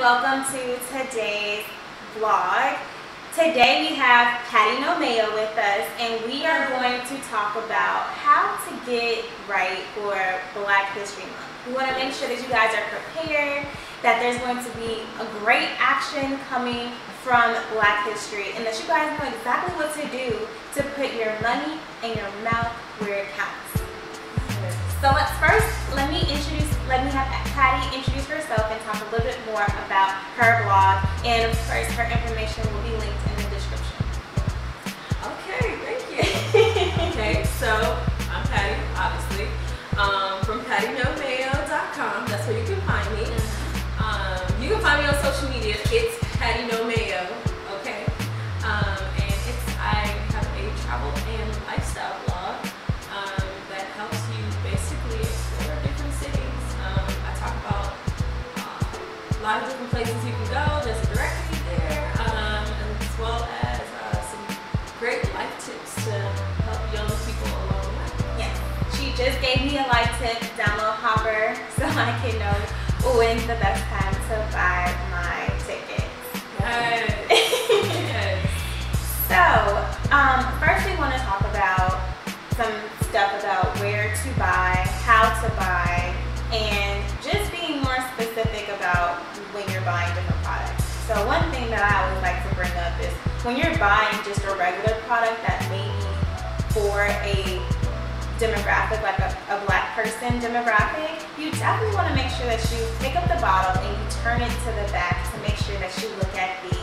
welcome to today's vlog. Today we have Patty No Mayo with us and we are going to talk about how to get right for Black History Month. We want to make sure that you guys are prepared, that there's going to be a great action coming from Black History and that you guys know exactly what to do to put your money in your mouth where it counts. So let's first, let me introduce, let me have Patty introduce herself and talk a little bit more about her blog. And of course, her information will be linked in the description. Okay, thank you. okay, so I'm Patty, obviously, um, from pattynomayo.com. That's where you can find me. Um, you can find me on social media. It's Patty No Mayo, I can know when's the best time to buy my tickets. Yes. yes. So, um, first we want to talk about some stuff about where to buy, how to buy, and just being more specific about when you're buying different products. So one thing that I always like to bring up is when you're buying just a regular product that may be for a demographic, like a, a black person demographic, you definitely want to make sure that you pick up the bottle and you turn it to the back to make sure that you look at the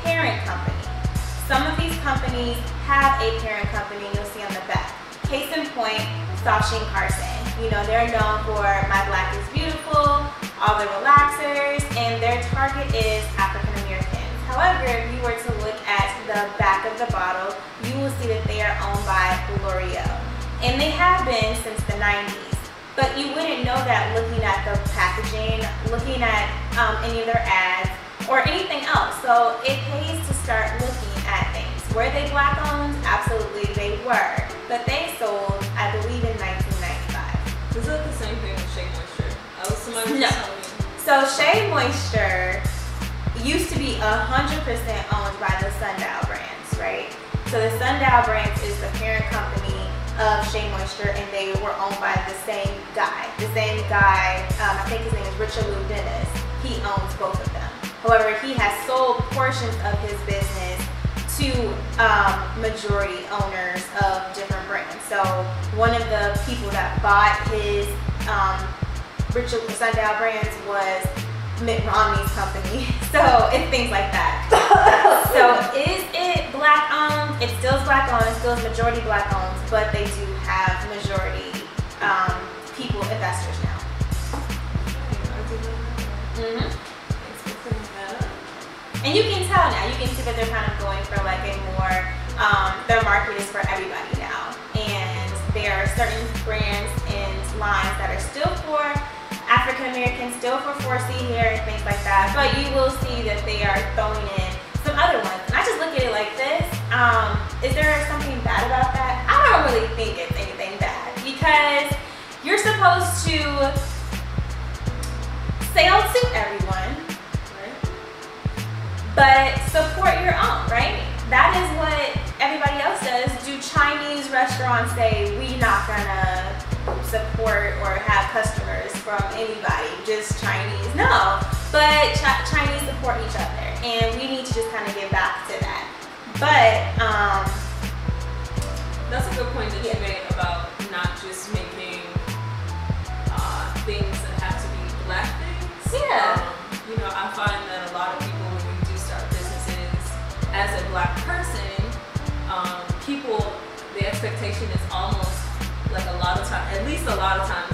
parent company. Some of these companies have a parent company you'll see on the back. Case in point, SoftSheen-Carson. You know, they're known for My Black is Beautiful, all the relaxers, and their target is African Americans. However, if you were to look at the back of the bottle, you will see that they are owned by L'Oreal. And they have been since the 90s. But you wouldn't know that looking at the packaging, looking at um, any of their ads, or anything else. So it pays to start looking at things. Were they black owned? Absolutely they were. But they sold, I believe, in 1995. Is it the same thing with Shea Moisture? I was somebody No. telling me. So Shea Moisture used to be 100% owned by the Sundial Brands, right? So the Sundial Brands is the parent company of Shea Moisture and they were owned by the same guy. The same guy, um, I think his name is Richelieu Dennis. He owns both of them. However, he has sold portions of his business to um, majority owners of different brands. So one of the people that bought his um, Richard Sundial Brands was Mitt Romney's company. So it's things like that. so is it black owned? It still is black owned. It still is majority black owned, but they do have majority um, people investors now. Hmm up. And you can tell now. You can see that they're kind of going for like a more. Um, their market is for everybody now, and there are certain brands and lines that are still for African Americans, still for 4C hair and things like that. But you will see that they are throwing in some other ones. And I just look at it like this. Um, is there something supposed to sell to everyone Right? but support your own, right? That is what everybody else does. Do Chinese restaurants say we not gonna support or have customers from anybody, just Chinese? No, but Ch- Chinese support each other, and we need to just kind of get back to that. But um, That's a good point that Yeah. you made about not just making expectation is almost like a lot of time, at least a lot of times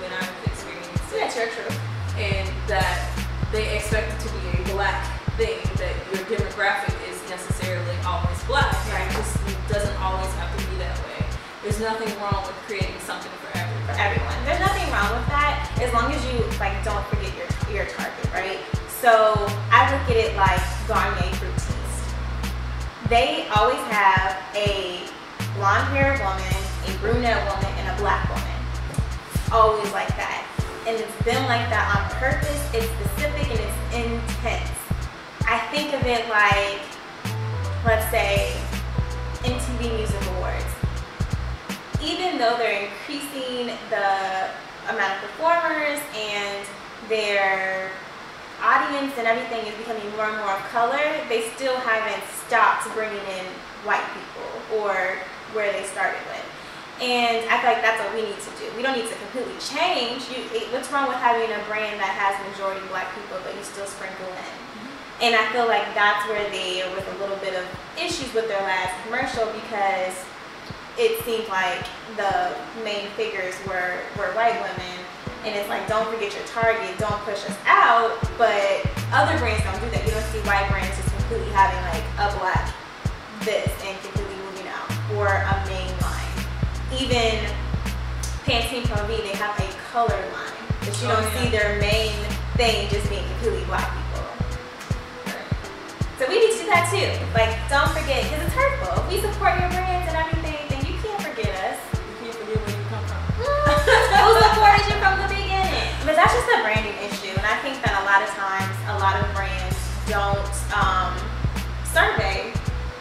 when I've experienced it, yeah, true, true. and that they expect it to be a black thing, that your demographic is necessarily always black. Right. it just doesn't always have to be that way. There's nothing wrong with creating something for for everyone. There's nothing wrong with that as long as you like don't forget your your target, right? So I look at it like Garnier Fructis. They always have a blonde haired woman, a brunette woman, and a black woman. Always like that. And it's been like that on purpose. It's specific and it's intense. I think of it like, let's say, MTV Music Awards. Even though they're increasing the amount of performers and their audience and everything is becoming more and more of color, they still haven't stopped bringing in white people or where they started with. And I feel like that's what we need to do. We don't need to completely change. You, it, what's wrong with having a brand that has majority black people, but you still sprinkle in? Mm-hmm. And I feel like that's where they were with a little bit of issues with their last commercial because it seemed like the main figures were, were white women. And it's like, don't forget your target, don't push us out. But other brands don't do that. You don't see white brands just completely having like a black this and completely or a main line even Pantene Pro V, they have a color line, but you Oh, don't yeah. see their main thing just being completely black people. So we need to do that too. Like, don't forget, because it's hurtful. If we support your brands and everything, then you can't forget us. You can't forget where you come from. Who supported you from the beginning? But that's just a branding issue, and I think that a lot of times, a lot of brands don't um, survey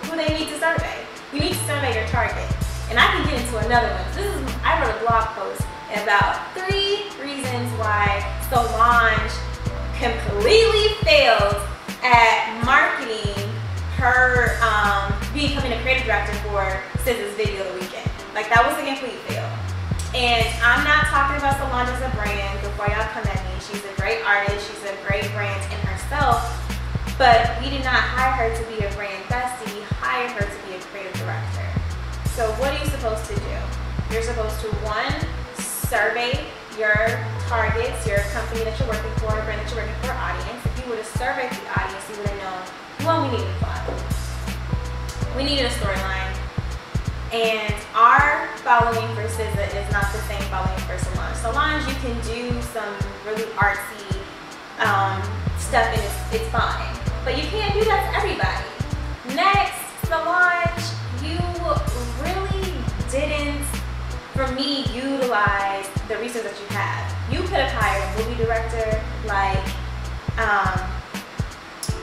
who they need to survey. You need to survey your target. And I can get into another one. This is I wrote a blog post about three reasons why Solange completely failed at marketing her um, becoming a creative director for SZA's video the weekend. Like that was a complete fail. And I'm not talking about Solange as a brand before y'all come at me. She's a great artist. She's a great brand in herself. But we did not hire her to be a brand bestie. We hired her to So what are you supposed to do? You're supposed to one, survey your targets, your company that you're working for, brand that you're working for, audience. If you would have surveyed the audience, you would have known, well, we needed fun. We needed a storyline. And our following for SZA is not the same following for Solange. Solange, you can do some really artsy um, stuff and it's, it's fine. But you can't do that to everybody. Next, Solange, me, utilize the resources that you have. You could have hired a movie director like, um,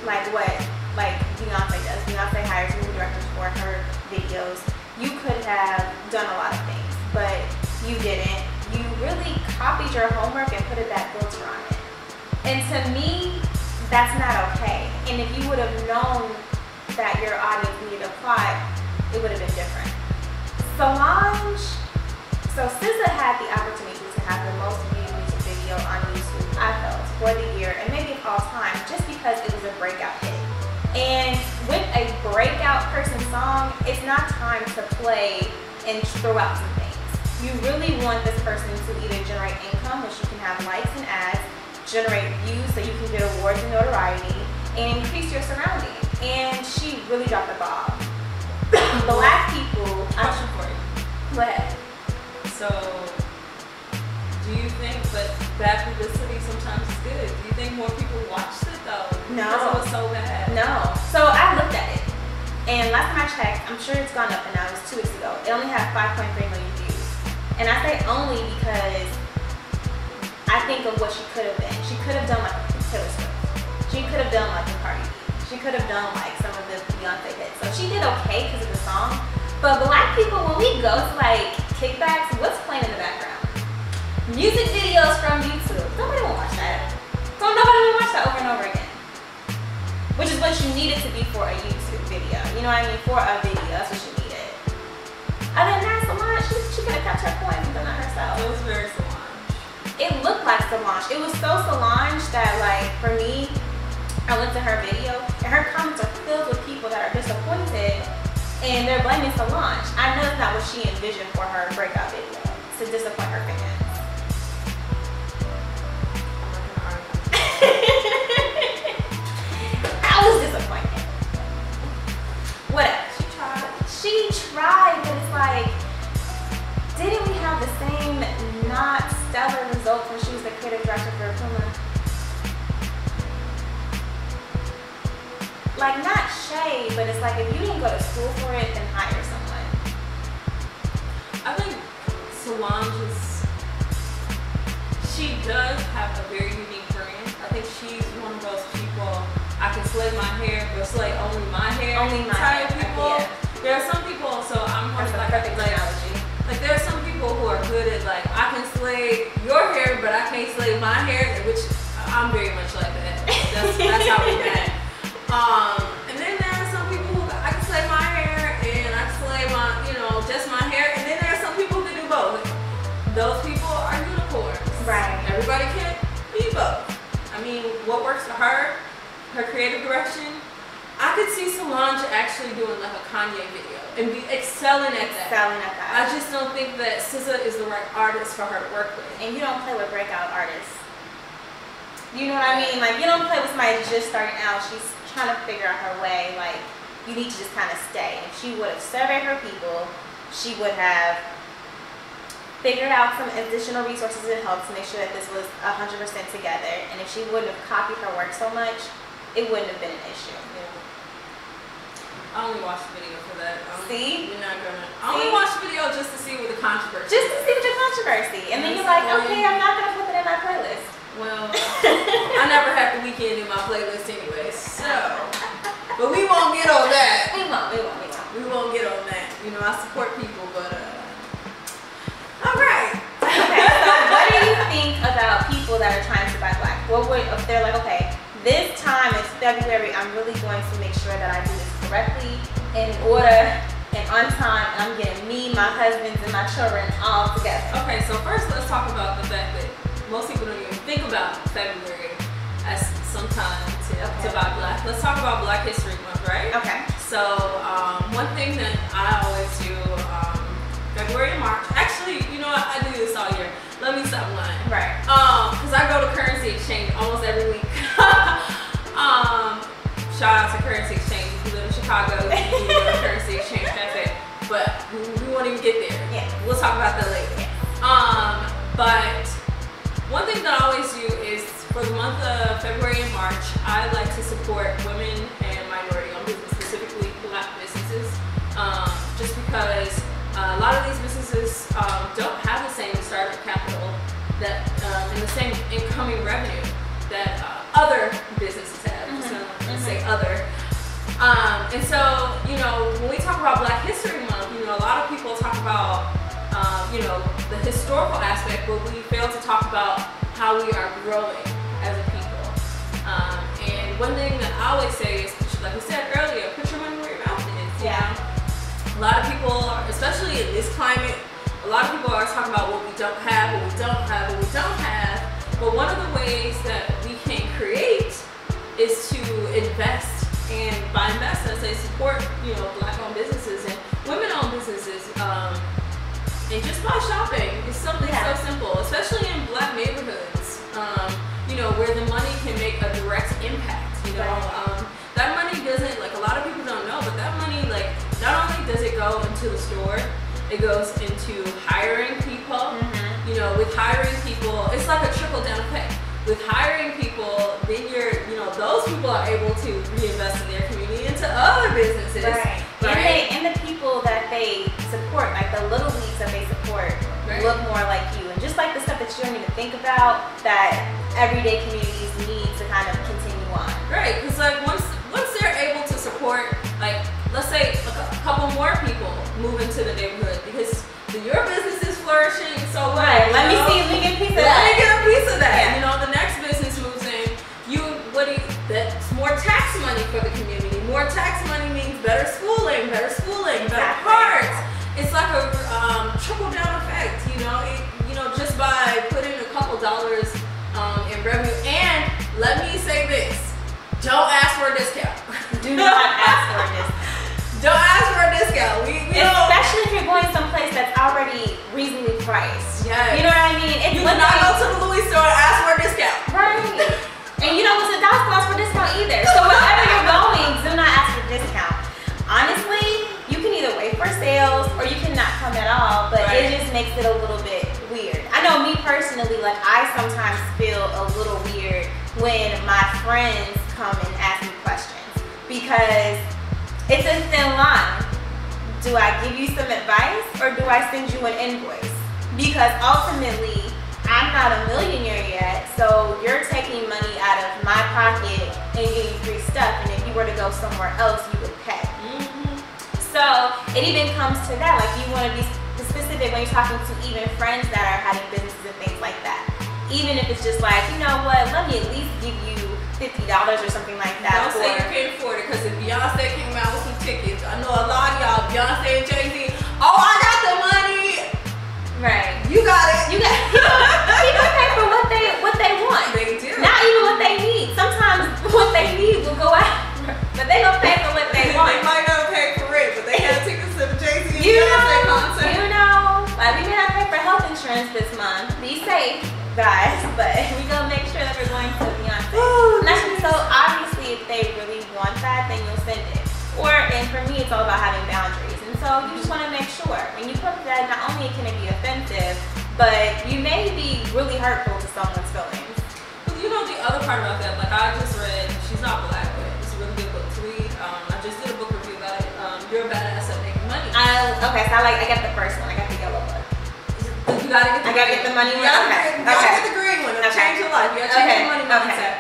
like what, like Beyonce does. Beyonce hires movie directors for her videos. You could have done a lot of things, but you didn't. You really copied your homework and put a bad filter on it. And to me, that's not okay. And if you would have known that your audience needed a plot, it would have been different. Solange, so SZA had the opportunity to have the most viewed music video on YouTube, I felt, for the year, and maybe of all time, just because it was a breakout hit. And with a breakout person song, it's not time to play and throw out some things. You really want this person to either generate income, which you can have likes and ads, generate views so you can get awards and notoriety, and increase your surrounding. And she really dropped the ball. Black people, and last time I checked, I'm sure it's gone up, and now it was two weeks ago. It only had 5.3 million views, and I say only because I think of what she could have been. She could have done like a Taylor Swift. She could have done like a Cardi B. She could have done like some of the Beyonce hits. So she did okay because of the song. But black people, when we go to like kickbacks, what's playing in the background? Music videos from YouTube. Nobody will watch that. So nobody will watch that over and over again. Which is what you needed to be for a YouTube video. You know what I mean? For a video, that's what she needed. Other than that, Solange, she, she could have kept her coins and done that herself. It was very Solange. It looked like Solange. It was so Solange that like, for me, I went to her video and her comments are filled with people that are disappointed and they're blaming Solange. I know it's not what she envisioned for her breakout video, to disappoint her fans. Like, not shade, but it's like if you didn't go to school for it, then hire someone. I think Solange is. She does have a very unique brand. I think she's one of those people I can slay my hair, but slay only my hair. Only my type hair, people. yeah. There are some people. So I'm That's like, perfect like, analogy. like there are some people who are good at like I can slay your hair, but I can't slay my hair, which I'm very much like that. That's, that's how we met. Um, and then there are some people who I can slay my hair and I can slay my, you know, just my hair. And then there are some people who can do both. Those people are unicorns. Right. Everybody can be both. I mean, what works for her, her creative direction. I could see Solange actually doing like a Kanye video and be excelling at that. Selling at that. I just don't think that SZA is the right artist for her to work with. And you don't play with breakout artists. You know what I mean? Like you don't play with somebody just starting out. She's trying to figure out her way. Like you need to just kind of stay. If she would have surveyed her people, she would have figured out some additional resources and help to make sure that this was 100% together. And if she wouldn't have copied her work so much, it wouldn't have been an issue. I only watched the video for that. Um, See? You're not gonna. I only See? watched the video just to see what the controversy. Just to see the controversy. And then you're like, okay, I'm not going to put that in my playlist. Well, I never have the weekend in my playlist anyway, so. But we won't get on that. We won't, we won't, we won't. We won't get on that. You know, I support people, but uh. All right. Okay, so what do you think about people that are trying to buy black? What would if they're like, okay, this time it's February, I'm really going to make sure that I do this correctly, in order, and on time, and I'm getting me, my husbands, and my children all together. Okay, so first let's talk about the fact that most people don't even think about February as some time to, to buy black. Let's talk about Black History Month, right? Okay. So um, one thing that I always do, um, February and March. Actually, you know what? I do this all year. Let me stop lying. Right. Um, cause I go to currency exchange almost every week. um, shout out to currency exchange. If you live in Chicago, you go to currency exchange cafe. But we, we won't even get there. Yeah. We'll talk about that later. Um, but one thing that I always do is for the month of February and March, I like to support women and minority-owned businesses, specifically black businesses, um, just because a lot of these businesses um, don't have the same startup capital that um, and the same incoming revenue that uh, other businesses have. Mhm, gonna mhm. say other. Um, and so, you know, when we talk about Black History Month, you know, a lot of people talk about, um, you know, the historical aspect, but we fail to talk about how we are growing as a people. Um, and one thing that I always say is, like we said earlier, put your money where your mouth is. Yeah. know? A lot of people, are, especially in this climate, a lot of people are talking about what we don't have, what we don't have, what we don't have. But one of the ways that we can create is to invest. And by invest, I say support, you know, black-owned businesses and women-owned businesses. Um, by shopping, it's something Yeah. so simple, especially in black neighborhoods. Um, you know, where the money can make a direct impact. You know, Right. um, that money doesn't like a lot of people don't know, but that money like not only does it go into the store, it goes into hiring people. Mhm. You know, with hiring people, it's like a trickle down effect. With hiring people, then you're, you know, those people are able to reinvest in their community into other businesses. Right. And, they, and the people that they support, like the little look more like you. And just like the stuff that you don't even think about that everyday communities need to kind of continue on. Right, because like once once they're able to support, like let's say a couple more people move into the neighborhood because your business is flourishing so well. Right. Let me see if we get a piece of Let that. me get a piece of that. Yeah. You know, the next business moves in. You what do you, that's more tax money for the community. More tax money means better schooling, better schooling, better Exactly. parts. It's like a um, trickle down effect. You know, it, you know, just by putting a couple dollars um, in revenue. And let me say this: don't ask for a discount. Do not ask for this. Don't ask for a discount. We, we. Especially if you're going someplace that's already reasonably priced. Yes. You know what I mean? It's you not go to the Louis store and ask for a discount. Right. And you don't listen to Dots ask for a discount either. So just makes it a little bit weird. I know me personally, like I sometimes feel a little weird when my friends come and ask me questions because it's a thin line. Do I give you some advice or do I send you an invoice? Because ultimately, I'm not a millionaire yet, so you're taking money out of my pocket and getting free stuff. And if you were to go somewhere else, you would pay. Mm-hmm. So it even comes to that. Like you want to be specific when you're talking to even friends that are having businesses and things like that. Even if it's just like, you know what, let me at least give you fifty dollars or something like that. Don't say you can't afford it because if Beyonce came out with some tickets, I know a lot of y'all, Beyonce and Jay Z. Oh, I got the money. right. You got it. You got people pay for what they what they want. They do. Not even what they need. Sometimes what they need will go out, but you may be really hurtful to someone's feelings. Well, you know the other part about that, like I just read, she's not black, but it's a really good book to read. Um, I just did a book review about it. Um, You're a badass at making money. I, okay, so I like I got the first one. I got the yellow book. You gotta get the I gotta green get the one. money You one? gotta, Okay, get- you gotta okay. get the green one. It'll Okay. change your life. You gotta change Okay, your money okay. mindset.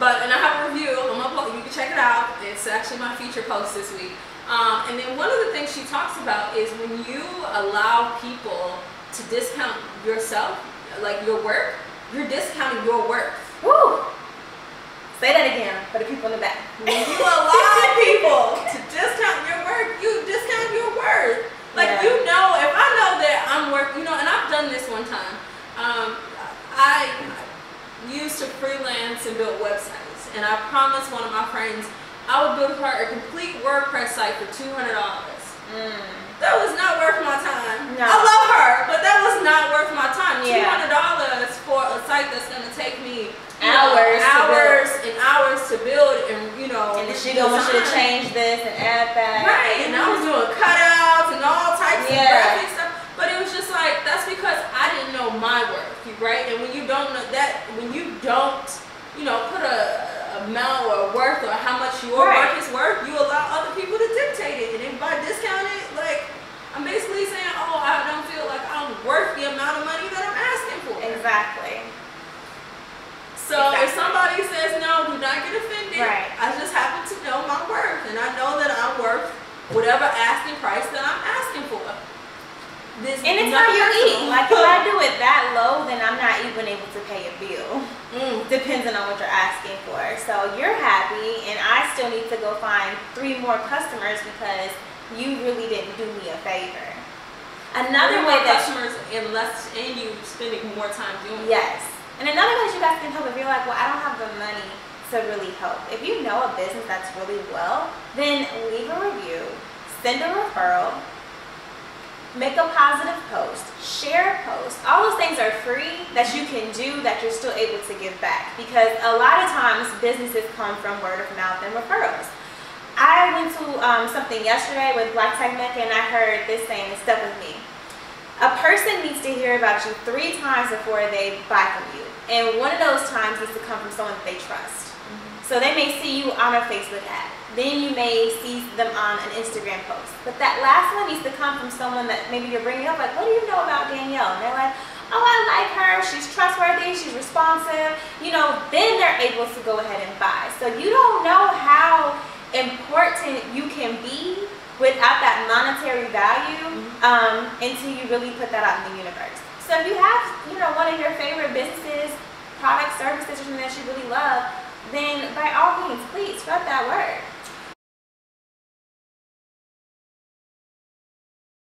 But and I have a review on my blog. You can check it out. It's actually my feature post this week. Um, and then one of the things she talks about is when you allow people to discount yourself, like your work, you're discounting your worth. Woo! Say that again for the people in the back. When you allow people to discount your work, you discount your worth. Like Yeah. you know, if I know that I'm work, you know, and I've done this one time. Um, I used to freelance and build websites, and I promised one of my friends I would build her a complete WordPress site for two hundred dollars. Mm. That was not worth my time. No. I love her, but that was not worth my time. Two hundred dollars for a site that's gonna take me you know, Hours hours and hours to build, and you know, And she gonna want you to change this and add that. Right, and I was doing cutouts and all types Yeah. of graphic stuff. But it was just like that's because I didn't know my worth, right? And when you don't know that, when you don't, you know, put a amount or worth or how much your Right. work is worth, you allow other people to dictate it. And if I discount it, like I'm basically saying, oh, I don't feel like I'm worth the amount of money that I'm asking for. Exactly. So if Exactly. somebody says no, do not get offended. Right. I just happen to know my worth, and I know that I'm worth whatever asking price that I'm asking for. This how you personal. eat. Like if I do it that low, then I'm not even able to pay a bill. Mm. Depending on what you're asking for. So you're happy, and I still need to go find three more customers because you really didn't do me a favor. Another way that customers and less, and you spending more time doing. it. Yes. And another way that you guys can help if you're like, well, I don't have the money to really help. If you know a business that's really well, then leave a review, send a referral, make a positive post, share a post. All those things are free that you can do that you're still able to give back because a lot of times businesses come from word of mouth and referrals. I went to um, something yesterday with Black Tech Mecca and I heard this saying that stuck with me. A person needs to hear about you three times before they buy from you. And one of those times needs to come from someone that they trust. So they may see you on a Facebook ad. Then you may see them on an Instagram post. But that last one needs to come from someone that maybe you're bringing up, like, what do you know about Danielle? And they're like, oh, I like her. She's trustworthy. She's responsive. You know, then they're able to go ahead and buy. So you don't know how important you can be without that monetary value um, until you really put that out in the universe. So if you have, you know, one of your favorite businesses, products, services, or something that you really love, then by all means, please spread that word.